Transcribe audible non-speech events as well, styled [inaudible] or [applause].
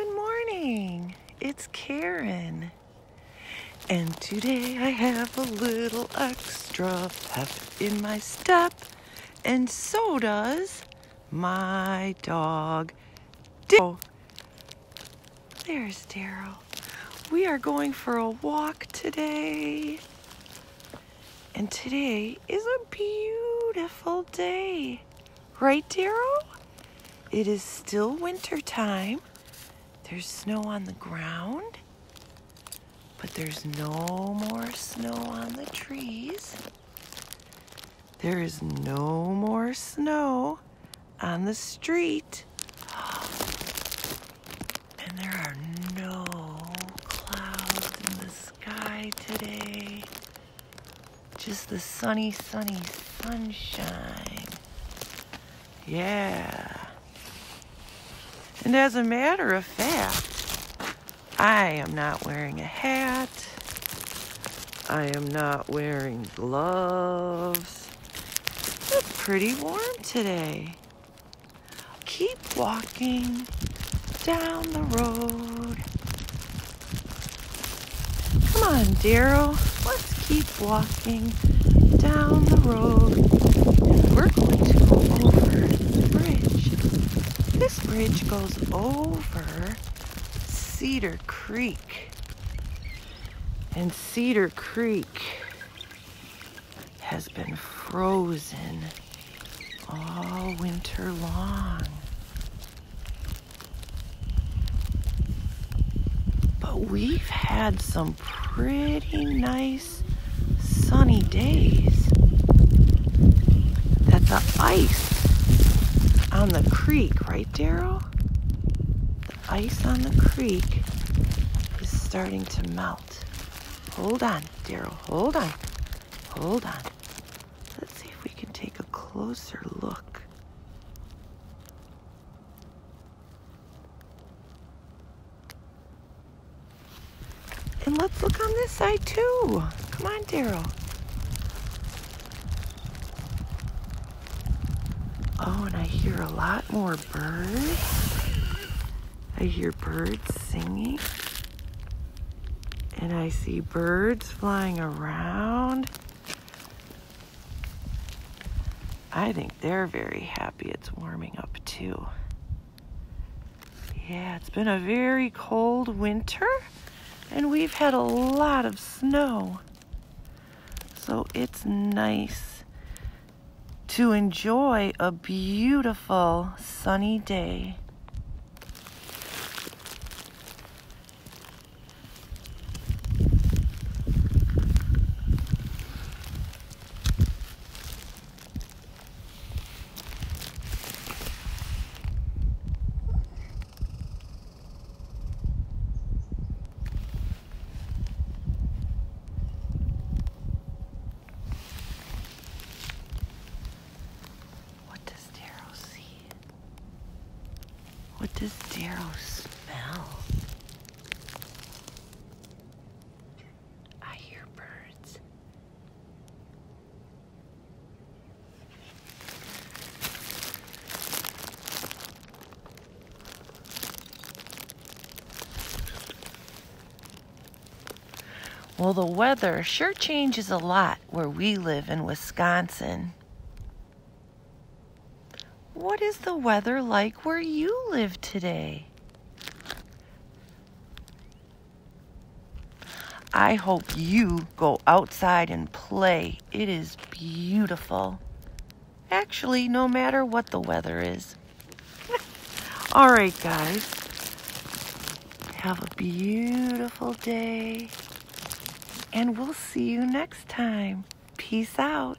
Good morning. It's Karen. And today I have a little extra pep in my step. And so does my dog, Darrow. There's Darrow. We are going for a walk today. And today is a beautiful day. Right, Darrow? It is still winter time. There's snow on the ground, but there's no more snow on the trees. There is no more snow on the street. [gasps] And there are no clouds in the sky today. Just the sunny, sunny sunshine. Yeah. And as a matter of fact, I am not wearing a hat. I am not wearing gloves. It's pretty warm today. Keep walking down the road. Come on, Darrow. Let's keep walking down the road. We're going to go over. This bridge goes over Cedar Creek. And Cedar Creek has been frozen all winter long. But we've had some pretty nice sunny days that the ice on the creek, right, Darrow? The ice on the creek is starting to melt. Hold on, Darrow. Hold on. Hold on. Let's see if we can take a closer look. And let's look on this side too. Come on, Darrow. Oh, and I hear a lot more birds. I hear birds singing. And I see birds flying around. I think they're very happy it's warming up too. Yeah, it's been a very cold winter and we've had a lot of snow. So it's nice to enjoy a beautiful sunny day. What does Darrow see? What does Darrow smell? I hear birds. Well, the weather sure changes a lot where we live in Wisconsin. What is the weather like where you live today? I hope you go outside and play. It is beautiful. Actually, no matter what the weather is. [laughs] All right, guys. Have a beautiful day. And we'll see you next time. Peace out.